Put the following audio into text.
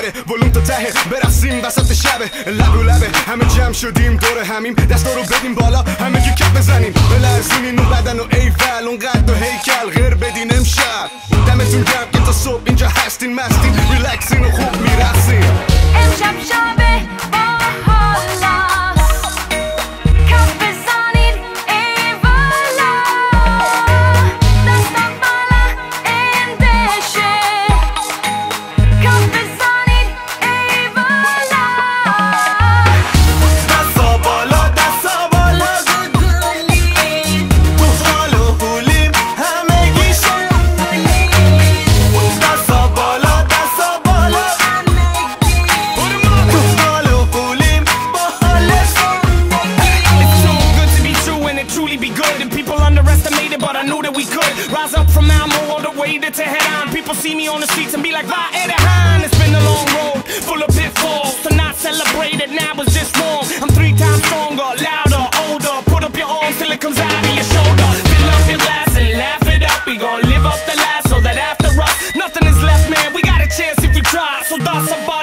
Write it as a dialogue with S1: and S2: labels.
S1: تره ولوم تا ته برسیم وسط شبه لب و لبه همه جمع شدیم دور همیم. دستا رو بدیم بالا همه جو کپ بزنیم. بلرزونین اون بدن و ایفل اون قد و هیکل. غیر بدین امشب. دمتون گرم که تا صبح اینجا هستین مستین. ریلکسین و خوب می‌رسین
S2: امشب
S3: way to Tehran. People see me on the streets and be like, Va Edahan. It's been a long road, full of pitfalls. To not celebrate it now is just wrong. I'm three times stronger, louder, older. Put up your arms till it comes out of your shoulder. Fill up your glass and laugh it up. We gon' live up the last so that after us, nothing is left, man. We got a chance if we try. So thus above.